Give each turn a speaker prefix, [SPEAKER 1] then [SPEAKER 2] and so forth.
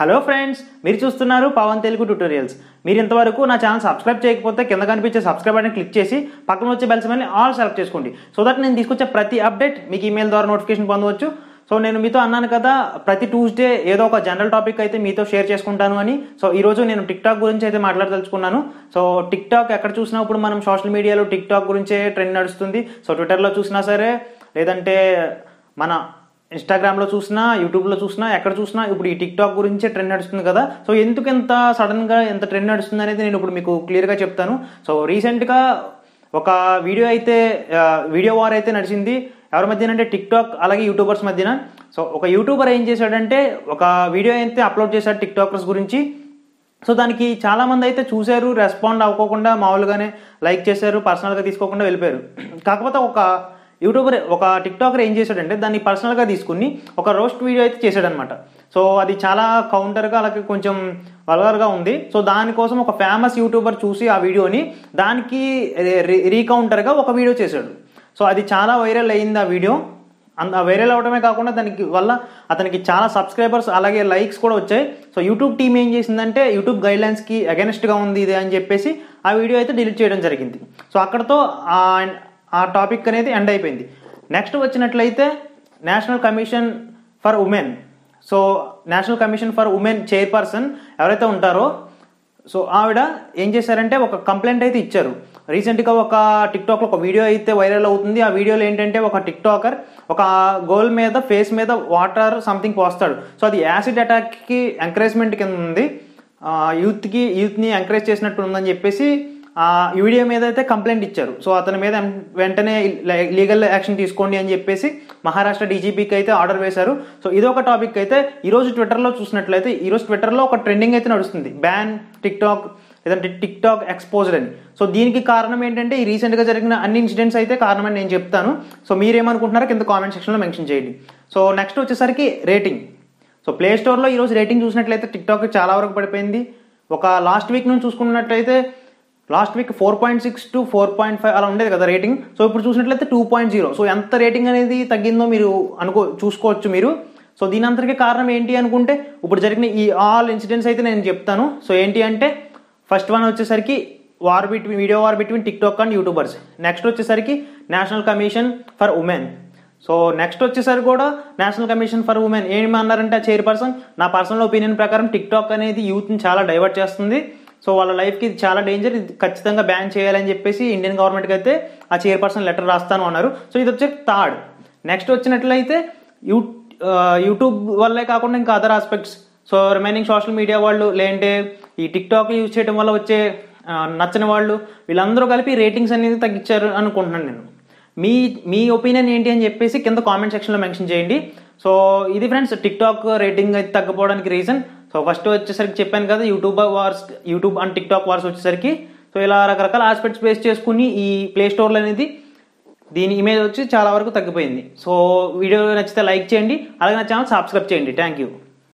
[SPEAKER 1] Hello friends మీరు చూస్తున్నారు Pawan Telugu tutorials మీరు ఇంతవరకు నా ఛానల్ సబ్స్క్రైబ్ చేయకపోతే కింద కనిపించే సబ్స్క్రైబ్ బటన్ క్లిక్ చేసి పక్కన వచ్చే బెల్స్ మళ్ళీ ఆల్ సెలెక్ట్ చేసుకోండి. సో దట్ నేను తీసుకొచ్చే ప్రతి అప్డేట్ మీకు ఈమెయిల్ ద్వారా నోటిఫికేషన్ పొందవచ్చు. సో నేను మీతో అన్నాను కదా ప్రతి ట్యూస్డే ఏదో ఒక జనరల్ టాపిక్ అయితే మీతో షేర్ చేసుకుంటాను అని. సో ఈరోజు నేను టిక్ టాక్ గురించి అయితే మాట్లాడదలుచుకున్నాను. సో టిక్ టాక్ ఎక్కడ చూసినా ఇప్పుడు మనం సోషల్ మీడియాలో టిక్ టాక్ గురించే ట్రెండ్ నడుస్తుంది. సో ట్విట్టర్లో చూసినా సరే లేదంటే మన ఇన్స్టాగ్రామ్లో చూసినా యూట్యూబ్లో చూసినా ఎక్కడ చూసినా ఇప్పుడు ఈ టిక్టాక్ గురించే ట్రెండ్ నడుస్తుంది కదా. సో ఎందుకు ఎంత సడన్గా ఎంత ట్రెండ్ నడుస్తుంది అనేది నేను ఇప్పుడు మీకు క్లియర్గా చెప్తాను. సో రీసెంట్గా ఒక వీడియో అయితే వీడియో వార్ అయితే నడిచింది. ఎవరి మధ్యన అంటే టిక్టాక్ అలాగే యూట్యూబర్స్ మధ్యన. సో ఒక యూట్యూబర్ ఏం చేశాడంటే ఒక వీడియో అయితే అప్లోడ్ చేశాడు టిక్టాకర్స్ గురించి. సో దానికి చాలామంది అయితే చూశారు రెస్పాండ్ అవ్వకుండా మామూలుగానే లైక్ చేశారు పర్సనల్గా తీసుకోకుండా వెళ్ళిపోయారు. కాకపోతే ఒక యూట్యూబర్ ఒక టిక్టాకర్ ఏం చేశాడంటే దాన్ని పర్సనల్గా తీసుకుని ఒక రోస్ట్ వీడియో అయితే చేశాడనమాట సో అది చాలా కౌంటర్గా అలాగే కొంచెం వల్గర్గా ఉంది. సో దానికోసం ఒక ఫేమస్ యూట్యూబర్ చూసి ఆ వీడియోని దానికి రీకౌంటర్గా ఒక వీడియో చేశాడు. సో అది చాలా వైరల్ అయింది ఆ వీడియో. అంత వైరల్ అవడమే కాకుండా దానికి వల్ల అతనికి చాలా సబ్స్క్రైబర్స్ అలాగే లైక్స్ కూడా వచ్చాయి. సో యూట్యూబ్ టీం ఏం చేసిందంటే యూట్యూబ్ గైడ్లైన్స్కి అగెనిస్ట్గా ఉంది ఇది అని చెప్పేసి ఆ వీడియో అయితే డిలీట్ చేయడం జరిగింది. సో అక్కడతో ఆ- టాపిక్ అనేది ఎండ్ అయిపోయింది. నెక్స్ట్ వచ్చినట్లయితే national commission for women. So national commission for women chairperson ఎవరైతే ఉంటారో సో ఆవిడ ఏం చేశారంటే ఒక కంప్లైంట్ అయితే ఇచ్చారు. రీసెంట్గా ఒక టిక్టాక్లో ఒక వీడియో అయితే వైరల్ అవుతుంది. ఆ వీడియోలో ఏంటంటే ఒక టిక్టాకర్ ఒక గోల్ మీద ఫేస్ మీద వాటర్ సంథింగ్ పోస్తాడు. సో అది యాసిడ్ అటాక్కి ఎంకరేజ్మెంట్ కింద ఉంది. యూత్కి యూత్ని ఎంకరేజ్ చేసినట్టు ఉందని చెప్పేసి ఆ వీడియో మీద అయితే కంప్లైంట్ ఇచ్చారు. సో అతని మీద వెంటనే లీగల్ యాక్షన్ తీసుకోండి అని చెప్పేసి మహారాష్ట్ర డీజీపీకి అయితే ఆర్డర్ వేశారు. సో ఇదొక టాపిక్ అయితే ఈరోజు ట్విట్టర్లో చూసినట్లయితే ఈరోజు ట్విట్టర్లో ఒక ట్రెండింగ్ అయితే నడుస్తుంది. బ్యాన్ టిక్టాక్ లేదంటే టిక్ టాక్ ఎక్స్పోజ్డ్ అని. సో దీనికి కారణం ఏంటంటే ఈ రీసెంట్గా జరిగిన అన్ని ఇన్సిడెంట్స్ అయితే కారణమని నేను చెప్తాను. సో మీరేమనుకుంటున్నారో కింద కామెంట్ సెక్షన్లో మెన్షన్ చేయండి. సో నెక్స్ట్ వచ్చేసరికి రేటింగ్ సో ప్లే స్టోర్లో ఈరోజు రేటింగ్ చూసినట్లయితే టిక్ టాక్ చాలా వరకు పడిపోయింది. ఒక లాస్ట్ వీక్ నుంచి చూసుకున్నట్లయితే last week four point six to four point five అలా ఉండేది కదా రేటింగ్. సో ఇప్పుడు చూసినట్లయితే టూ పాయింట్ జీరో. సో ఎంత రేటింగ్ అనేది తగ్గిందో మీరు అనుకో చూసుకోవచ్చు మీరు. సో దీని అంతటికీ కారణం ఏంటి అనుకుంటే ఇప్పుడు జరిగిన ఈ ఆల్ ఇన్సిడెంట్స్ అయితే నేను చెప్తాను. సో ఏంటి అంటే ఫస్ట్ వన్ వచ్చేసరికి war between video war between TikTok and YouTubers. Next వచ్చేసరికి national commission for women. So next వచ్చేసరికి కూడా నేషనల్ కమిషన్ ఫర్ ఉమెన్. ఏమన్నారంటే చైర్పర్సన్ నా పర్సనల్ ఒపీనియన్ ప్రకారం టిక్టాక్ అనేది యూత్ని చాలా డైవర్ట్ చేస్తుంది. సో వాళ్ళ లైఫ్కి ఇది చాలా డేంజర్ ఇది ఖచ్చితంగా బ్యాన్ చేయాలని చెప్పేసి ఇండియన్ గవర్నమెంట్కి అయితే ఆ చైర్పర్సన్ లెటర్ రాస్తాను అన్నారు. సో ఇది వచ్చి థర్డ్ నెక్స్ట్ వచ్చినట్లయితే యూ యూట్యూబ్ వల్లే కాకుండా ఇంకా other aspects so remaining social media వాళ్ళు లేదంటే ఈ టిక్ టాక్ యూజ్ చేయడం వల్ల వచ్చే నచ్చని వాళ్ళు వీళ్ళందరూ కలిపి రేటింగ్స్ అనేది తగ్గించారు అనుకుంటున్నాను నేను. మీ మీ ఒపీనియన్ ఏంటి అని చెప్పేసి కింద కామెంట్ సెక్షన్లో మెన్షన్ చేయండి. సో ఇది ఫ్రెండ్స్ టిక్ టాక్ రేటింగ్ అయితే తగ్గిపోవడానికి రీజన్ సో ఫస్ట్ వచ్చేసరికి చెప్పాను కదా YouTube wars YouTube and TikTok wars వచ్చేసరికి. సో ఇలా రకరకాల ఆస్పెక్ట్స్ బేస్ చేసుకుని ఈ ప్లే స్టోర్లు అనేది దీని ఇమేజ్ వచ్చి చాలా వరకు తగ్గిపోయింది. సో వీడియో నచ్చితే లైక్ చేయండి అలాగే నా ఛానల్ సబ్స్క్రైబ్ చేయండి. Thank you